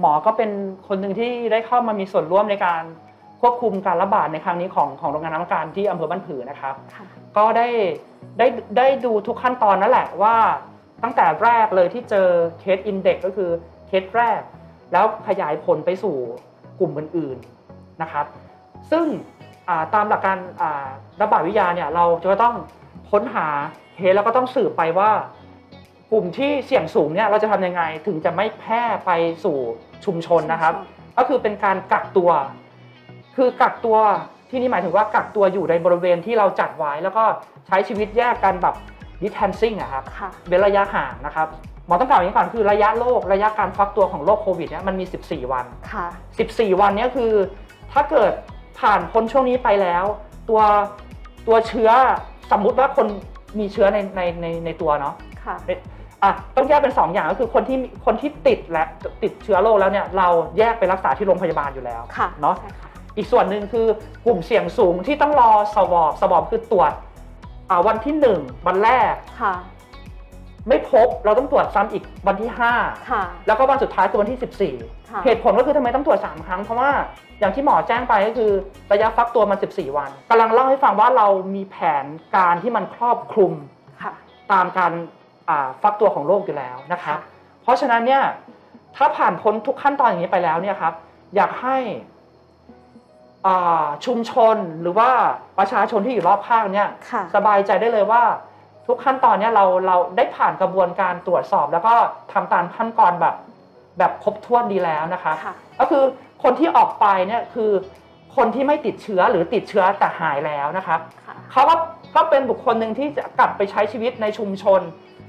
หมอก็เป็นคนหนึ่งที่ได้เข้ามามีส่วนร่วมในการควบคุมการระบาดในครั้งนี้ของของโรงงานน้ำการที่อำเภอบ้านผือนะครับค่ะก็ได้ได้ได้ดูทุกขั้นตอนนั่นแหละว่าตั้งแต่แรกเลยที่เจอเคสอินเด็กก็คือเคสแรก แล้วขยายผลไปสู่กลุ่มอื่นๆนะครับ ซึ่งอ่าตามหลักการอ่าระบาดวิทยาเนี่ยเราจะต้องค้นหาเคสแล้วก็ต้องสืบไปว่ากลุ่มที่เสี่ยงสูงเนี่ยเราจะทำยังไงถึงจะไม่แพร่ไปสู่ชุมชนนะครับ ก็คือเป็นการกักตัว คือกักตัวที่นี่หมายถึงว่ากักตัวอยู่ในบริเวณที่เราจัดไว้ แล้วก็ใช้ชีวิตแยกกันแบบ distancing อะครับค่ะเว้นระยะห่างนะครับ หมอต้องกล่าวอย่างนี้ก่อนคือระยะโรคระยะการฟักตัวของโรคโควิดเนี่ยมันมี 14 วันค่ะ14 วันเนี้คือถ้าเกิดผ่านพ้นช่วงนี้ไปแล้ว ตัวตัวเชื้อสมมุติว่าคนมีเชื้อในในในในตัวเนาะค่ะอะต้องแยกเป็น 2 อย่างก็คือคนที่คนที่ติดและติดเชื้อโรคแล้วเนี่ยเราแยกไปรักษาที่โรงพยาบาลอยู่แล้วค่ะเนาะใช่ค่ะอีกส่วนหนึ่งคือกลุ่มเสี่ยงสูงที่ต้องรอสวอบสวอบคือตรวจอ่าวันที่ 1 วันแรกค่ะ ไม่พบเราต้องตรวจซ้ำอีกวันที่ ค่ะ 5 แล้วก็วันสุดท้ายคือวันที่ ค่ะ 14 เหตุผลก็คือทำไมต้องตรวจ 3 ครั้ง เพราะว่าอย่างที่หมอแจ้งไปก็คือระยะฟักตัวมัน 14 วันกำลังเล่าให้ฟังว่าเรามีแผนการที่มันครอบคลุม ค่ะ ตามการอ่าฟักตัวของโรคอยู่แล้วนะครับ เพราะฉะนั้นเนี่ยถ้าผ่านพ้นทุกขั้นตอนอย่างนี้ไปแล้วเนี่ยครับ อยากให้อ่าชุมชนหรือว่าประชาชนที่อยู่รอบข้างเนี่ยค่ะ สบายใจได้เลยว่า ทุกขั้นตอนเนี่ยเราเราได้ผ่านกระบวนการตรวจสอบ แล้วก็ทำตามขั้นตอนแบบแบบครบถ้วนดีแล้วนะครับค่ะก็คือคนที่ออกไปเนี่ยคือคนที่ไม่ติดเชื้อหรือติดเชื้อแต่หายแล้วนะครับค่ะเขาก็ก็เป็นบุคคลหนึ่งที่จะกลับไปใช้ชีวิตในชุมชน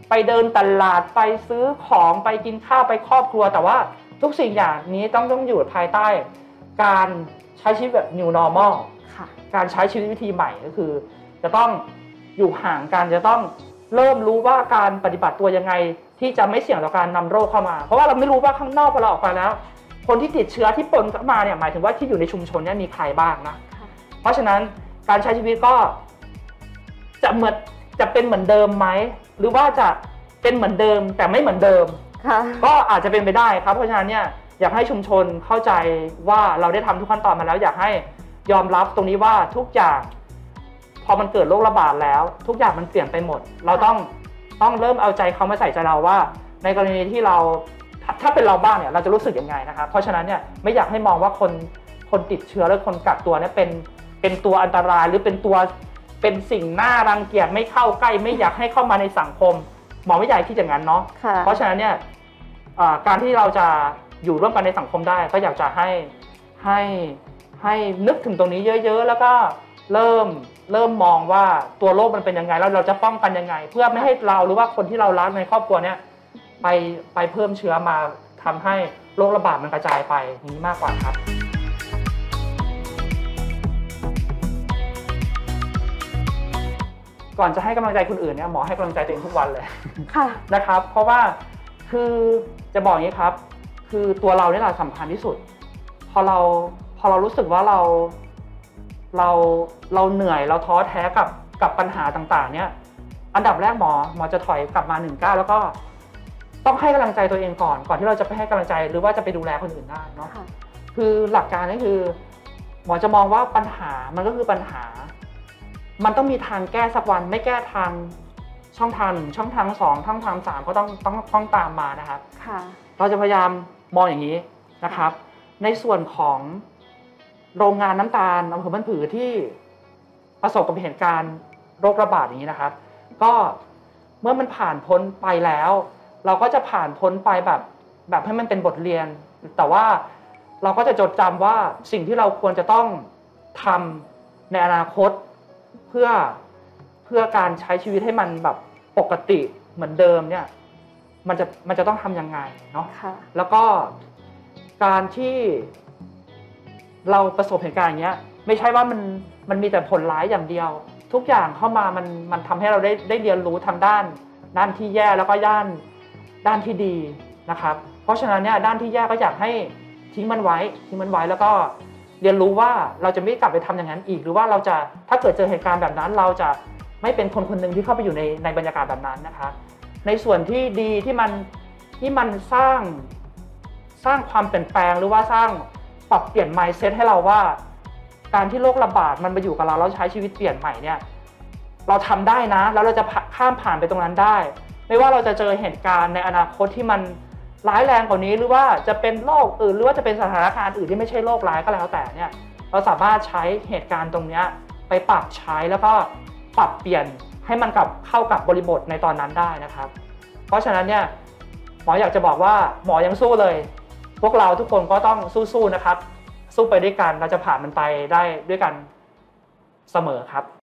ไปเดินตลาดไปซื้อของไปกินข้าวไปครอบครัว แต่ว่าทุกสิ่งอย่างนี้ต้องต้องอยู่ภายใต้ การใช้ชีวิตแบบ new normal ค่ะการใช้ชีวิตวิธีใหม่ก็คือ จะต้อง อยู่ห่างกันจะต้องเริ่มรู้ว่าการปฏิบัติตัวยังไง ที่จะไม่เสี่ยงต่อการนำโรคเข้ามา เพราะว่าเราไม่รู้ว่าข้างนอกพอเราออกไปแล้ว คนที่ติดเชื้อที่ปนเข้ามาเนี่ยหมายถึงว่าที่อยู่ในชุมชนเนี่ยมีใครบ้างนะค่ะเพราะฉะนั้นการใช้ชีวิตก็จะเหมือนจะเป็นเหมือนเดิมไหมหรือว่าจะเป็นเหมือนเดิมแต่ไม่เหมือนเดิมค่ะก็อาจจะเป็นไปได้ครับเพราะฉะนั้นเนี่ยอยากให้ชุมชนเข้าใจว่าเราได้ทำทุกขั้นตอนมาแล้ว อยากให้ยอมรับตรงนี้ว่าทุกอย่างพ อมันเกิดโรคระบาดแล้ว ทุกอย่างมันเปลี่ยนไปหมด เราต้องต้องเริ่มเอาใจเขามาใส่ใจเราว่า ในกรณีที่เราถ้าถ้าเป็นเราบ้างเนี่ยเราจะรู้สึกยังไงนะครับเพราะฉะนั้นเนี่ยไม่อยากให้มองว่าคนคนติดเชื้อหรือคนกักตัวเนี่ยเป็นเป็นตัวอันตรายหรือเป็นตัวเป็นสิ่งน่ารังเกียจไม่เข้าใกล้ ไม่อยากให้เข้ามาในสังคมหมอไม่อยากให้คิดอย่างนั้นเนาะค่ะเพราะฉะนั้นเนี่ยอ่าการที่เราจะอยู่ร่วมกันในสังคมได้ ก็อยากจะให้ให้ให้นึกถึงตรงนี้เยอะ ๆ แล้วก็ เริ่มเริ่มมองว่าตัวโรคมันเป็นยังไงแล้วเราจะป้องกันยังไง เพื่อไม่ให้เราหรือว่าคนที่เรารักในครอบครัวเนี่ยไปไปเพิ่มเชื้อมาทำให้โรคระบาดมันกระจายไปอย่างนี้มากกว่าครับก่อนจะให้กำลังใจคนอื่นเนี่ยหมอให้กำลังใจตัวเองทุกวันเลยค่ะนะครับ เพราะว่าคือจะบอกอย่างนี้ครับ คือตัวเราเนี่ยแหละสำคัญที่สุด พอเราพอเรารู้สึกว่าเรา เราเราเหนื่อยเราท้อแท้กับกับปัญหาต่างๆ เนี่ยอันดับแรกหมอหมอจะถอยกลับมาหนึ่งก้าวแล้วก็ต้องให้กำลังใจตัวเองก่อนก่อนที่เราจะไปให้กำลังใจหรือว่าจะไปดูแลคนอื่นได้เนาะค่ะคือหลักการก็คือ หมอจะมองว่าปัญหามันก็คือปัญหา มันต้องมีทางแก้สักวันไม่แก้ทางช่องทางหนึ่งช่องทางสองช่องทางสามก็ต้องต้องต้องตามมานะครับค่ะเราจะพยายามมองอย่างนี้นะครับ ในส่วนของ โรงงานน้ำตาลอำเภอบ้านผือที่ประสบกับเหตุการณ์โรคระบาดอย่างนี้นะครับ ก็เมื่อมันผ่านพ้นไปแล้ว เราก็จะผ่านพ้นไปแบบแบบให้มันเป็นบทเรียน แต่ว่าเราก็จะจดจำว่าสิ่งที่เราควรจะต้องทำในอนาคตเพื่อเพื่อการใช้ชีวิตให้มันแบบปกติเหมือนเดิมเนี่ยมันจะมันจะต้องทำยังไงเนาะค่ะแล้วก็การที่ เราประสบเหตุการณ์อย่างเงี้ย ไม่ใช่ว่ามันมันมีแต่ผลร้ายอย่างเดียว ทุกอย่างเข้ามามันมันทำให้เราได้ได้เรียนรู้ทางด้าน ด้านที่แย่แล้วก็ด้านด้านที่ดีนะครับ เพราะฉะนั้นเนี่ยด้านที่แย่ก็อยากให้ทิ้งมันไว้ทิ้งมันไว้แล้วก็เรียนรู้ว่าเราจะไม่กลับไปทำอย่างนั้นอีก หรือว่าเราจะถ้าเกิดเจอเหตุการณ์แบบนั้น เราจะไม่เป็นคนคนหนึ่งที่เข้าไปอยู่ในในบรรยากาศแบบนั้นนะคะ ในส่วนที่ดีที่มันที่มันสร้างสร้างความเปลี่ยนแปลงหรือว่าสร้าง ปรับเปลี่ยน mindset ให้เราว่า การที่โรคระบาดมันมาอยู่กับเราแล้วใช้ชีวิตเปลี่ยนใหม่เนี่ย เราทำได้นะ แล้วเราจะข้ามผ่านไปตรงนั้นได้ ไม่ว่าเราจะเจอเหตุการณ์ในอนาคตที่มันร้ายแรงกว่านี้หรือว่าจะเป็นโรคอื่นหรือว่าจะเป็นสถานการณ์อื่นที่ไม่ใช่โรคร้ายก็แล้วแต่เนี่ย เราสามารถใช้เหตุการณ์ตรงนี้ไปปรับใช้แล้วก็ปรับเปลี่ยนให้มันกับเข้ากับบริบทในตอนนั้นได้นะครับ เพราะฉะนั้นเนี่ยหมออยากจะบอกว่าหมอยังสู้เลย พวกเราทุกคนก็ต้องสู้ๆนะครับ สู้ไปด้วยกันเราจะผ่านมันไปได้ด้วยกันเสมอครับ